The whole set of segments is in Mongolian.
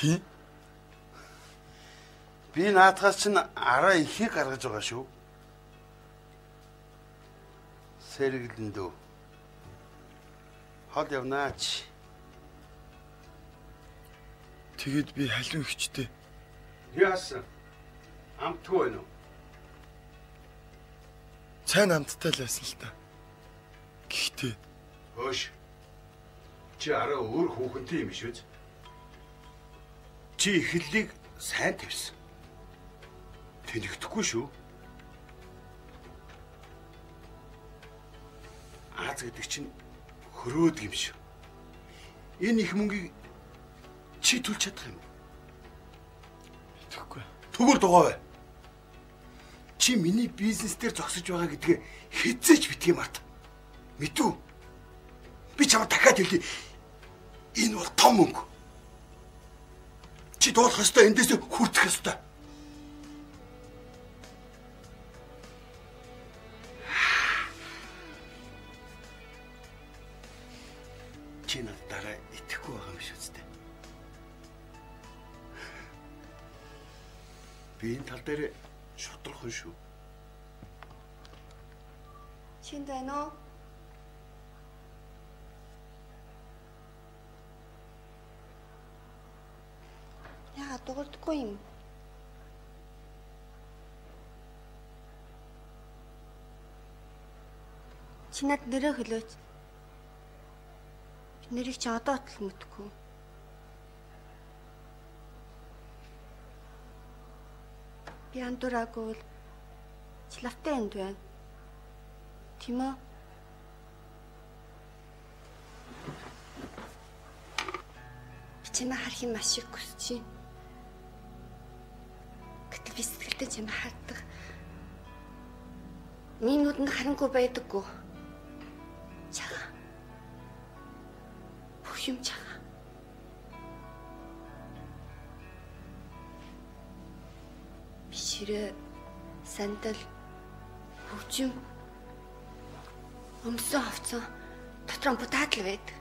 Тийм. Би наадхаас чинь араа ихийг гаргаж байгаа шүү. Сэргэлэн дөө. Хол явнаач. Тэгэд би халиун хчтэй. Яасан? Амтгүй байна уу? Цайн амттай л байсан л та. Гэхдээ хөөш. Чи араа өөр хүүхэнтэй юм шүү. Чи эхлэлийг сайн тавьсан. Тэнэгдэхгүй шүү. Аз гэдэг чинь хөрөөд юм шүү. Энэ их мөнгийг чи төлж чадах юм. Тэгэхгүй. Түгүр дугаа бай. Чи миний бизнес дээр зогсож байгаа гэдгээ хэзээч битгий март. Мэдв. Би чамд дахиад хэлье. Энэ бол том мөнгө. Чи дуулах ёстой эндээс хүртэх ёстой. Чи над дараа итгэхгүй байгаа юм шүү дээ. Би энэ тал дээр шудрах шүү. Чинд байна уу? Яагаад дуурдаггүй юм? Чи над нэрээ хөлөөч. Би нэрийг чи одоо тал мэдгүй. Би андураагүй бол чи лавтай энд байна. Тийм үү? Би чамаа харах юм маш их хүсэж байна. Би сэтгэлдээ чамаа харддаг. Миний нүдэнд харангүй байдаггүй. Чага. Бүх юм чага. Биширээ сандал хөгжим өмсөн хавцсан дотор ампутаад л байдаг.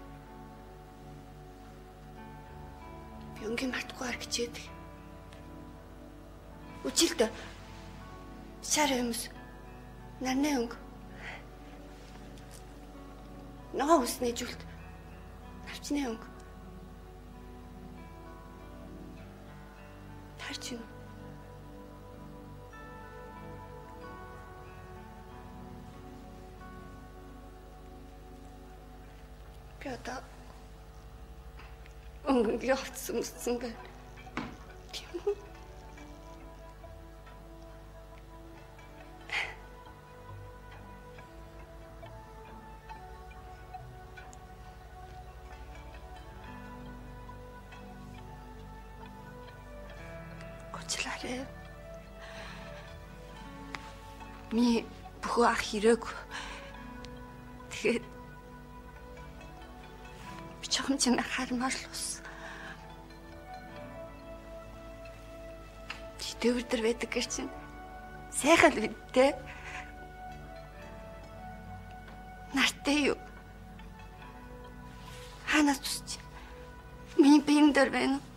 Би өнгийн мартахгүйгээр хичээдэг. Үжилт шар юмс нарны өнг. Ногоо усны жүлт навчны өнг. Тарч юм. Би одоо өнгөний хувцас өмссөн байна. Гочлаарэ. Ми бүхөө ах хэрэг. Тэгээд би чам чамаа хармаар л ус. Чи төвдөр байдаг гэж чинь сайхан л бидтэй. Нартай юу? Ханаас тусч. Миний биеийн дээр байна уу?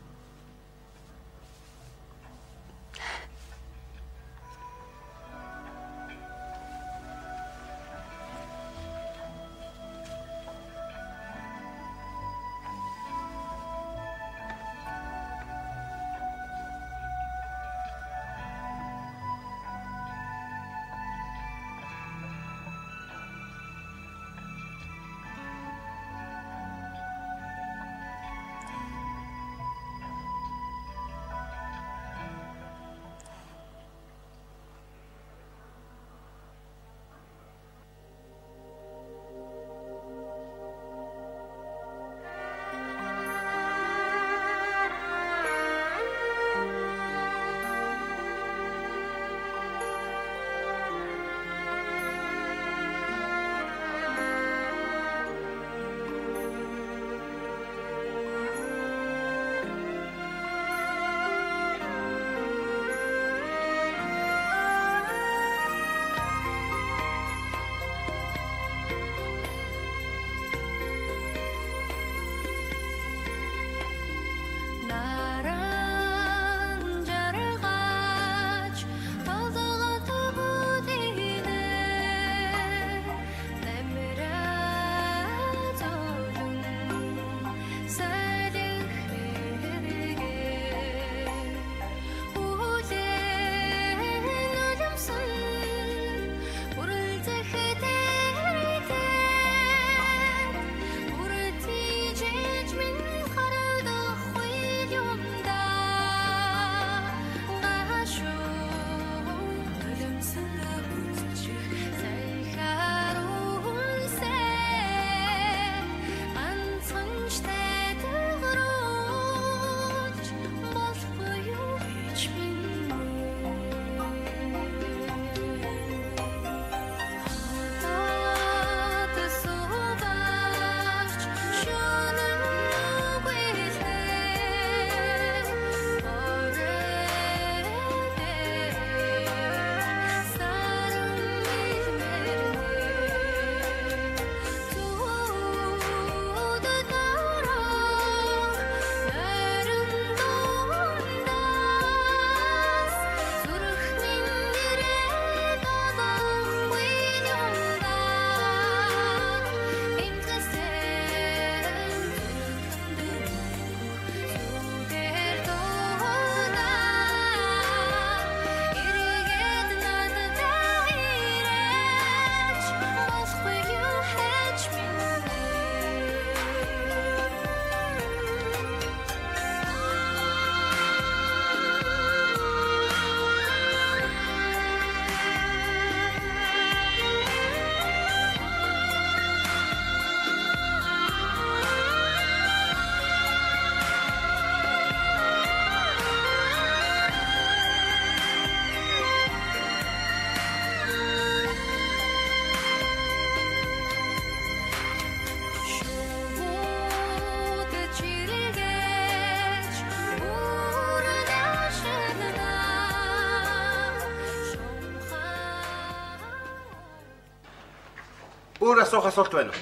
Өөр асуух асуулт байна уу?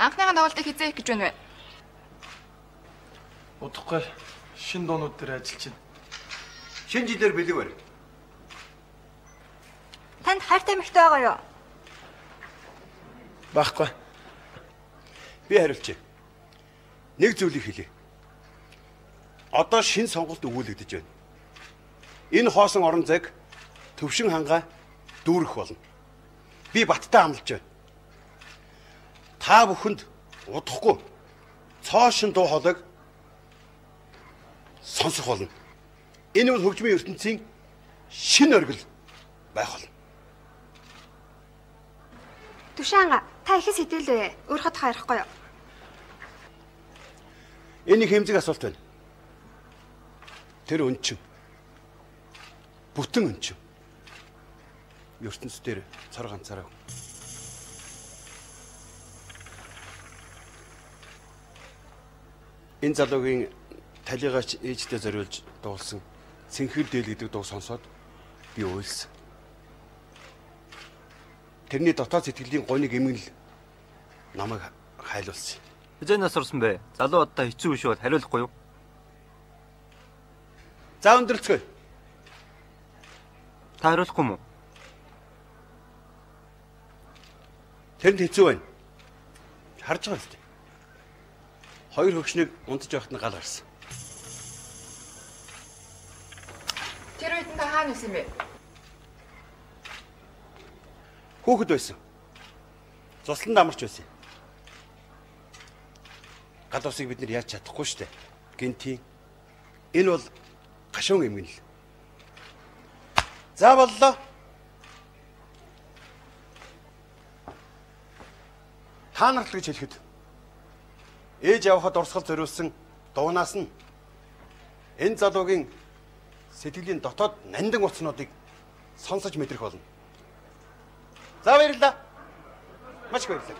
Анхныхаа тоглолтыг хизээ их гэж байна вэ? Удахгүй шин дуунууд дээр ажиллаж байна. Шинэ жилээр бэлэг барь. Танд хайртай эмэгтэй байгаа юу? Баггүй. Би хариулчих. Нэг зүйлийг хэлье. Одоо шинэ сонголт өгүүлэгдэж байна. Энэ хоосон орон зайг төвшин хангаа дүүрэх болно. Би баттай амлаж байна. Та бүхэнд удахгүй цоошин дуу хоолойг сонсох болно. Энэ бол хөгжмийн ертөнцийн шинэ оргил байх болно. Түшаанга та ихэс хідэлвэ? Өөрийнхөө тухай ярихгүй юу? Энэ их хэмжиг асуулт байна. Тэр өнчим. Бүтэн өнчим. ертөнц дээр цар ганцаараа. Энэ залуугийн талигаач ээжтэй зориулж дуулсан Сэнхэр дээл гэдэг дуу сонсоод би уйлсан. Тэрний дотоод сэтгэлийн гоныг эмгэл намайг хайлуулсан. Хизээ нас орсон бэ? Залуу одоо хэцүү биш бол хариулахгүй юу? За өндөрцгөө. Та хариулахгүй мүү? Тэрэнд хэцүү байна. Харж байгаа л дээ. Хоёр хөгшнийг унтж явахт нь гал гарсан. Тэр үед нь хаана байсан бэ? Хүүхэд байсан. Цусланд амарч байсан. Гал усыг бид нэр яаж чадахгүй штэ. Гинти. Энэ бол гашуун эмгэн л. За боллоо. Та нарт гэж хэлэхэд ээж явхад урсгал зориулсан дуунаас нь энэ залуугийн сэтгэлийн дотоод нандин утснуудыг сонсож мэдрэх болно. За баярлалаа. Маш их баярлалаа.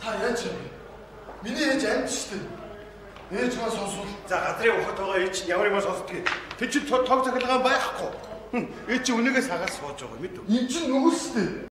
Та яаж юм? Миний ээж амьд шүү дээ. Ээж маань сонсвол За газрын ухад байгаа ээж чинь ямар юм сонсдгийг. Тэг чи тог цахилгаан байхгүй. Ээж чи үнэгээ сагаад сууж байгаа мэд үү? эн чинь нөгөө шүү дээ.